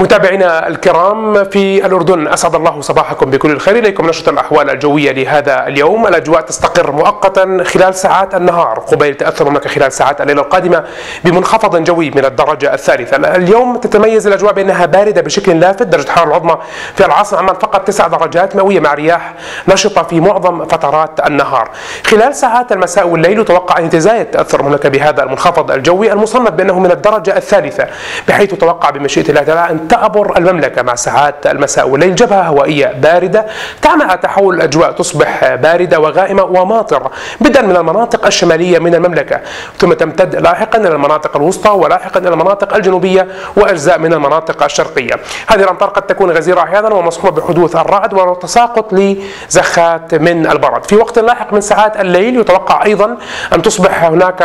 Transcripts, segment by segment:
متابعينا الكرام في الأردن أسعد الله صباحكم بكل الخير. إليكم نشرة الأحوال الجوية لهذا اليوم. الأجواء تستقر مؤقتا خلال ساعات النهار. قبيل تأثر المملكة خلال ساعات الليلة القادمة بمنخفض جوي من الدرجة الثالثة. اليوم تتميز الأجواء بأنها باردة بشكل لافت. درجة الحرارة العظمى في العاصمة عمان فقط 9 درجات مئوية مع رياح نشطة في معظم فترات النهار. خلال ساعات المساء والليل يتوقع أن يتزايد تأثر المملكة بهذا المنخفض الجوي المصنف بأنه من الدرجة الثالثة بحيث يتوقع بمشيئة الله تعالى تعبر المملكة مع ساعات المساء والليل جبهة هوائية باردة تعنى تحول الأجواء تصبح باردة وغائمة وماطرة بدءا من المناطق الشمالية من المملكة. ثم تمتد لاحقا إلى المناطق الوسطى ولاحقا إلى المناطق الجنوبية وأجزاء من المناطق الشرقية. هذه الأمطار قد تكون غزيرة أحيانا ومصحوبة بحدوث الرعد وتساقط لزخات من البرد. في وقت لاحق من ساعات الليل يتوقع أيضا أن تصبح هناك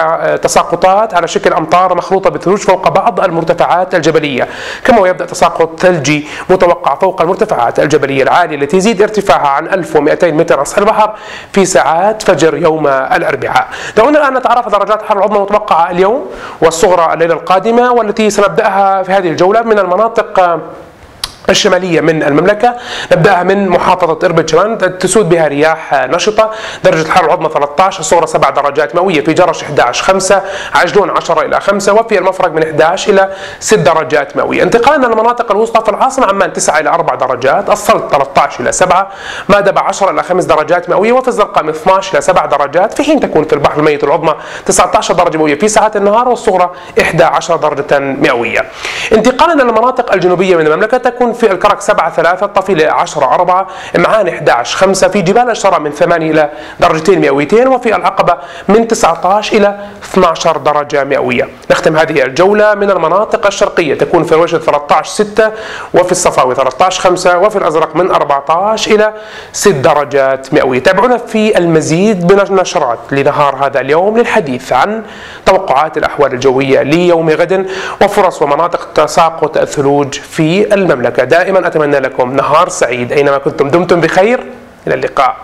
تساقطات على شكل أمطار مخلوطة بالثلوج فوق بعض المرتفعات الجبلية كما يبدأ تساقط ثلجي متوقع فوق المرتفعات الجبلية العالية التي يزيد ارتفاعها عن 1200 متر عن سطح البحر في ساعات فجر يوم الأربعاء. دعونا الآن نتعرف درجات الحرارة العظمى المتوقعة اليوم والصغرى الليلة القادمة والتي سنبدأها في هذه الجولة من المناطق الشمالية من المملكة. نبدأها من محافظة إربد شمال تسود بها رياح نشطة درجة الحرارة العظمى 13 الصغرى 7 درجات مئوية في جرش 11 5 عجلون 10 إلى 5 وفي المفرق من 11 إلى 6 درجات مئوية. انتقالنا للمناطق الوسطى في العاصمة عمان 9 إلى 4 درجات السلط 13 إلى 7 مادبة 10 إلى 5 درجات مئوية وفي الزرقاء من 12 إلى 7 درجات في حين تكون في البحر الميت العظمى 19 درجة مئوية في ساعات النهار والصغرى 11 درجة مئوية. انتقالنا للمناطق الجنوبية من المملكة تكون في الكرك 7 3 الطفيلة 10 4 معان 11 5 في جبال الشرى من 8 إلى درجتين مئويتين وفي العقبة من 19 إلى 12 درجة مئوية. نختم هذه الجولة من المناطق الشرقية تكون في الوجه 13 6 وفي الصفاوي 13 5 وفي الأزرق من 14 إلى 6 درجات مئوية. تابعونا في المزيد من النشرات لنهار هذا اليوم للحديث عن توقعات الأحوال الجوية ليوم غد وفرص ومناطق تساقط الثلوج في المملكة دائما أتمنى لكم نهار سعيد أينما كنتم دمتم بخير. إلى اللقاء.